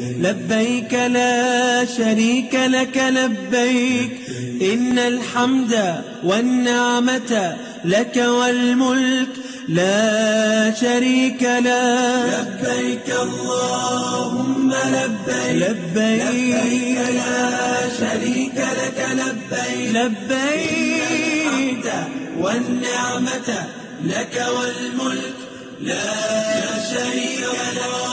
لبيك لا شريك لك لبيك إن الحمد والنعمة لك والملك لا شريك لا. لبيك اللهم لبيك لبيك لا شريك لك لبيك لبيك والنعمة لك والملك لا شريك اللهم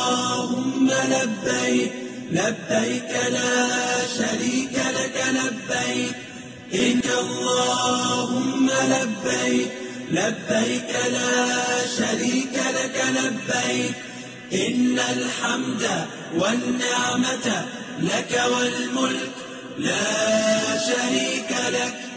لبيك لبيك لا شريك لك لبيك. إنك اللهم لبيك لبيك لا شريك لك لبيك. إن الحمد والنعمة لك والملك لا شريك لك.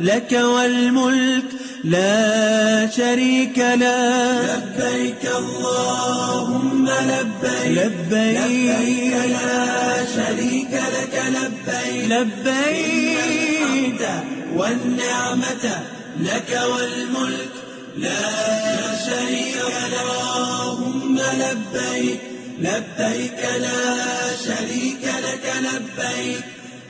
لك والملك لا شريك لا لبيك اللهم لبيك. لبيك لا شريك لك لبيك. لبيك. والنعمة لك والملك لا شريك اللهم لبيك. لبيك لا شريك لك لبيك.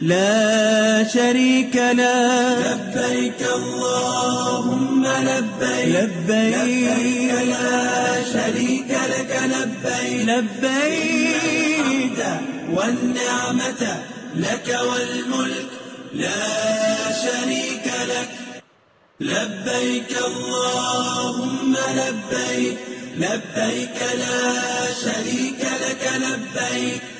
لا شريك لا لبيك اللهم لبيك. لبيك. لا شريك لك. لبيك. لبيك. والنعمة لك والملك. لا شريك لك. لبيك اللهم لبيك. لبيك لا شريك لك. لبيك.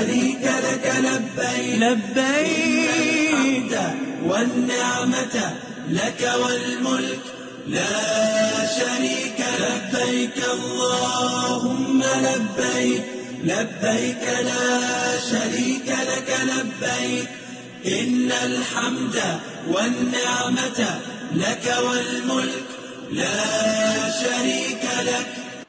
شريك لك لبيك. لبيك. والنعمة لك والملك. لا شريك لبيك. اللهم لبيك. لبيك لا شريك لك لبيك. إن الحمد والنعمة لك والملك. لا شريك لك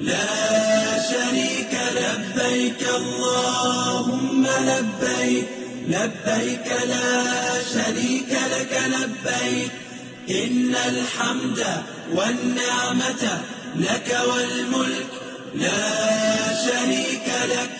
لا شريك لبيك اللهم لبيك. لبيك لا شريك لك لبيك. إن الحمد والنعمة لك والملك. لا شريك لك.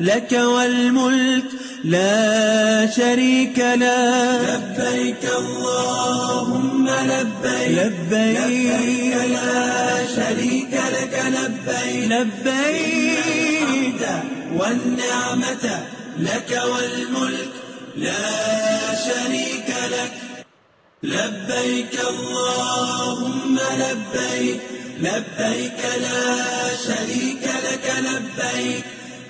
لك والملك لا شريك لك لبيك اللهم لبيك. لبيك لا شريك لك. لبيك. لبيك. والنعمة. لك والملك لا شريك لك. لبيك اللهم لبيك. لبيك لا شريك لك. لبيك.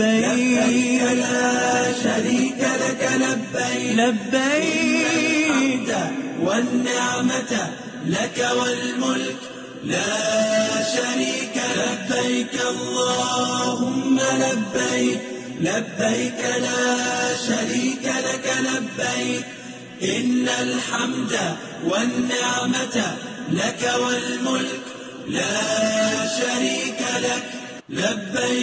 لبيك لا شريك لك لبيك لبيك والنعمة لك والملك لا شريك لبيك اللهم لبيك لبيك لا شريك لك لبيك إن الحمد والنعمة لك والملك لا شريك لك. لبيك